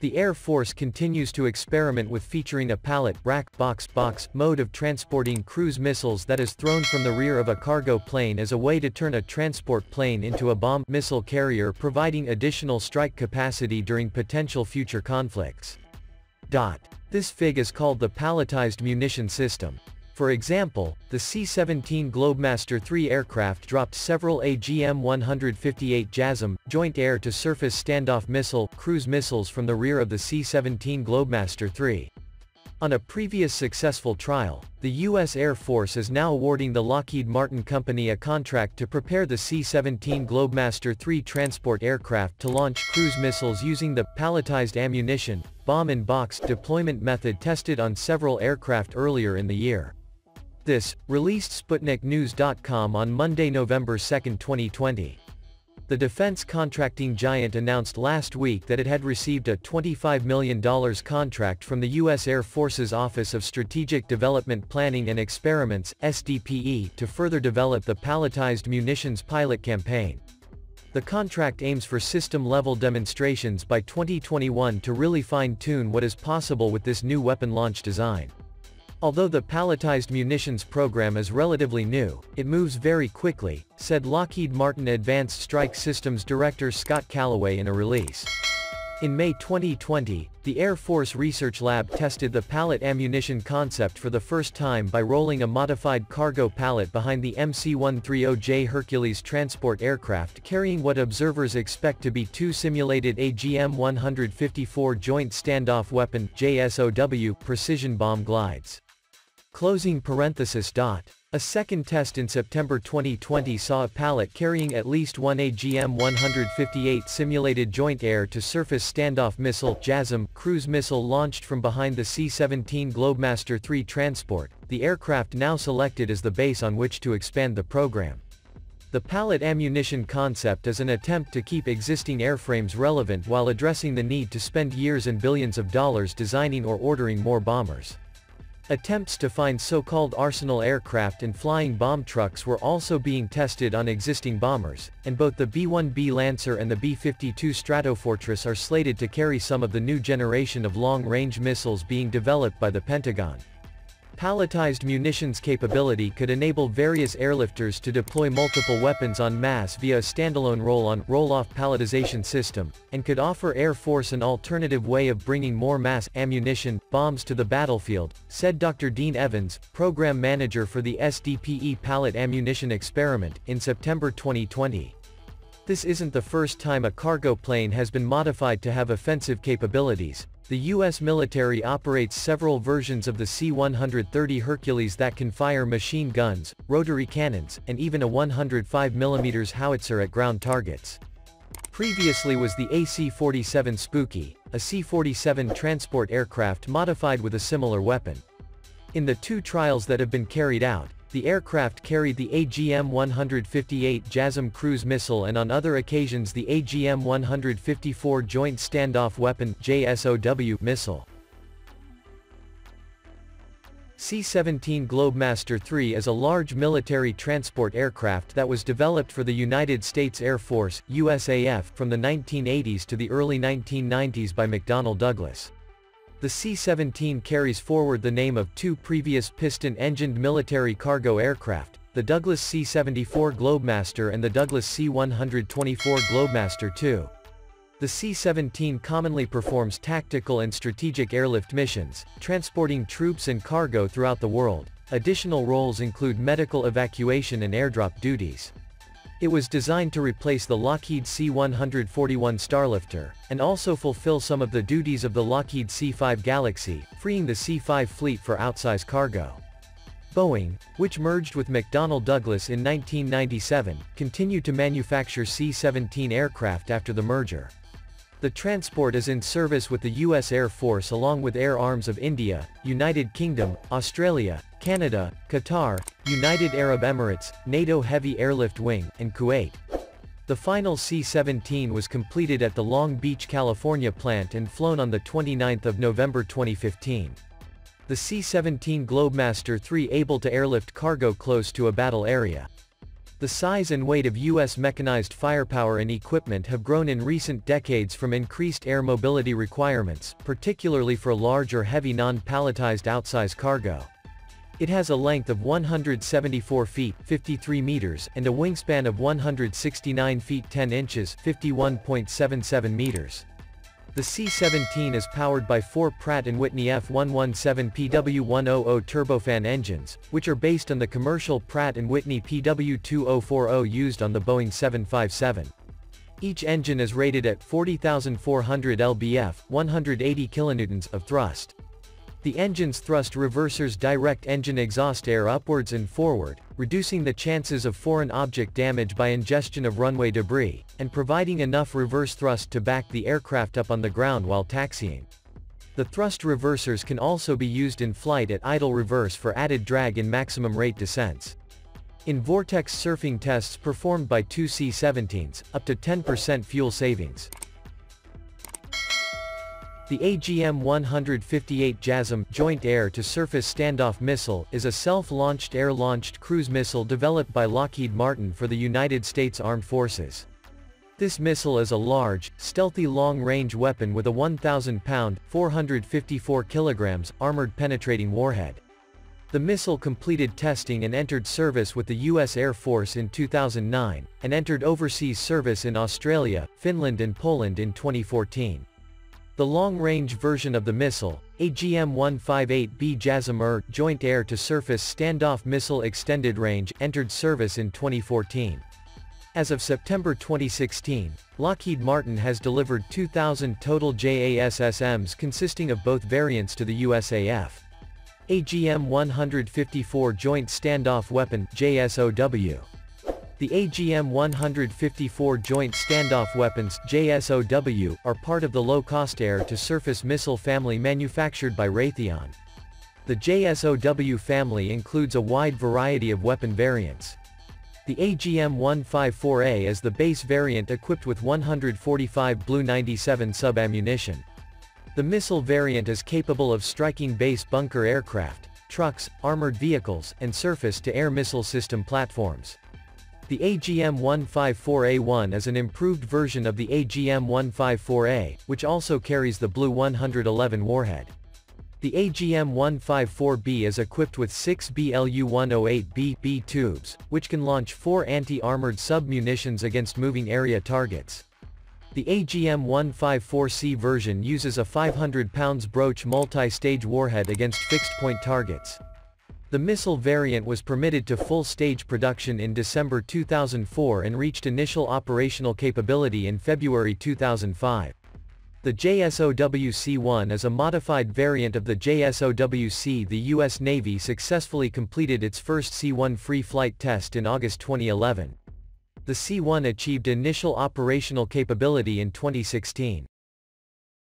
The Air Force continues to experiment with featuring a pallet, rack, box, box mode of transporting cruise missiles that is thrown from the rear of a cargo plane as a way to turn a transport plane into a bomb missile carrier providing additional strike capacity during potential future conflicts. Dot. This FIG is called the Palletized Munition System. For example, the C-17 Globemaster III aircraft dropped several AGM-158 JASSM, Joint Air-to-Surface Standoff Missile, cruise missiles from the rear of the C-17 Globemaster III. On a previous successful trial, the U.S. Air Force is now awarding the Lockheed Martin Company a contract to prepare the C-17 Globemaster III transport aircraft to launch cruise missiles using the palletized ammunition, bomb-in-box deployment method tested on several aircraft earlier in the year. This, released SputnikNews.com on Monday, November 2, 2020. The defense contracting giant announced last week that it had received a $25 million contract from the U.S. Air Force's Office of Strategic Development Planning and Experiments SDPE, to further develop the palletized munitions pilot campaign. The contract aims for system-level demonstrations by 2021 to really fine-tune what is possible with this new weapon launch design. Although the palletized munitions program is relatively new, it moves very quickly, said Lockheed Martin Advanced Strike Systems Director Scott Calloway in a release. In May 2020, the Air Force Research Lab tested the pallet ammunition concept for the first time by rolling a modified cargo pallet behind the MC-130J Hercules transport aircraft carrying what observers expect to be two simulated AGM-154 Joint Standoff Weapon JSOW precision bomb glides. Closing parenthesis dot. A second test in September 2020 saw a pallet carrying at least one AGM-158 simulated joint air-to-surface standoff missile JASSM cruise missile launched from behind the C-17 Globemaster III transport, the aircraft now selected as the base on which to expand the program. The pallet ammunition concept is an attempt to keep existing airframes relevant while addressing the need to spend years and billions of dollars designing or ordering more bombers. Attempts to find so-called arsenal aircraft and flying bomb trucks were also being tested on existing bombers, and both the B-1B Lancer and the B-52 Stratofortress are slated to carry some of the new generation of long-range missiles being developed by the Pentagon. Palletized munitions capability could enable various airlifters to deploy multiple weapons en masse via a standalone roll-on, roll-off palletization system, and could offer Air Force an alternative way of bringing more mass ammunition, bombs to the battlefield, said Dr. Dean Evans, program manager for the SDPE pallet ammunition experiment, in September 2020. This isn't the first time a cargo plane has been modified to have offensive capabilities, the U.S. military operates several versions of the C-130 Hercules that can fire machine guns, rotary cannons, and even a 105mm howitzer at ground targets. Previously was the AC-47 Spooky, a C-47 transport aircraft modified with a similar weapon. In the two trials that have been carried out, the aircraft carried the AGM-158 JASSM cruise missile and on other occasions the AGM-154 Joint Standoff Weapon JSOW missile. C-17 Globemaster III is a large military transport aircraft that was developed for the United States Air Force USAF, from the 1980s to the early 1990s by McDonnell Douglas. The C-17 carries forward the name of two previous piston-engined military cargo aircraft, the Douglas C-74 Globemaster and the Douglas C-124 Globemaster II. The C-17 commonly performs tactical and strategic airlift missions, transporting troops and cargo throughout the world. Additional roles include medical evacuation and airdrop duties. It was designed to replace the Lockheed C-141 Starlifter, and also fulfill some of the duties of the Lockheed C-5 Galaxy, freeing the C-5 fleet for outsize cargo. Boeing, which merged with McDonnell Douglas in 1997, continued to manufacture C-17 aircraft after the merger. The transport is in service with the U.S. Air Force along with Air Arms of India, United Kingdom, Australia, Canada, Qatar, United Arab Emirates, NATO Heavy Airlift Wing, and Kuwait. The final C-17 was completed at the Long Beach, California plant and flown on 29 November 2015. The C-17 Globemaster III able to airlift cargo close to a battle area. The size and weight of U.S. mechanized firepower and equipment have grown in recent decades from increased air mobility requirements, particularly for large or heavy non-palletized outsize cargo. It has a length of 174 feet 53 meters and a wingspan of 169 feet 10 inches 51.77 meters. The C-17 is powered by four Pratt & Whitney F117PW100 turbofan engines, which are based on the commercial Pratt & Whitney PW2040 used on the Boeing 757. Each engine is rated at 40,400 lbf 180 kilonewtons of thrust. The engine's thrust reversers direct engine exhaust air upwards and forward, reducing the chances of foreign object damage by ingestion of runway debris, and providing enough reverse thrust to back the aircraft up on the ground while taxiing. The thrust reversers can also be used in flight at idle reverse for added drag in maximum rate descents. In vortex surfing tests performed by two C-17s, up to 10% fuel savings. The AGM-158 JASSM Joint Air-to-Surface Standoff Missile is a self-launched air-launched cruise missile developed by Lockheed Martin for the United States Armed Forces. This missile is a large, stealthy long-range weapon with a 1,000-pound, 454 kilograms, armored penetrating warhead. The missile completed testing and entered service with the U.S. Air Force in 2009, and entered overseas service in Australia, Finland and Poland in 2014. The long-range version of the missile, AGM-158B JASSM-ER Joint Air-to-Surface Standoff Missile Extended Range, entered service in 2014. As of September 2016, Lockheed Martin has delivered 2,000 total JASSMs consisting of both variants to the USAF. AGM-154 Joint Standoff Weapon JSOW. The AGM-154 Joint Standoff Weapons JSOW, are part of the low-cost air-to-surface missile family manufactured by Raytheon. The JSOW family includes a wide variety of weapon variants. The AGM-154A is the base variant equipped with 145 BLU-97 sub-ammunition. The missile variant is capable of striking base bunker aircraft, trucks, armored vehicles, and surface-to-air missile system platforms. The AGM-154A1 is an improved version of the AGM-154A, which also carries the BLU-111 warhead. The AGM-154B is equipped with six BLU-108B tubes, which can launch four anti-armored sub-munitions against moving area targets. The AGM-154C version uses a 500 pounds Broach multi-stage warhead against fixed-point targets. The missile variant was permitted to full-stage production in December 2004 and reached initial operational capability in February 2005. The JSOW-C1 is a modified variant of the JSOW-C. The U.S. Navy successfully completed its first C-1 free flight test in August 2011. The C-1 achieved initial operational capability in 2016.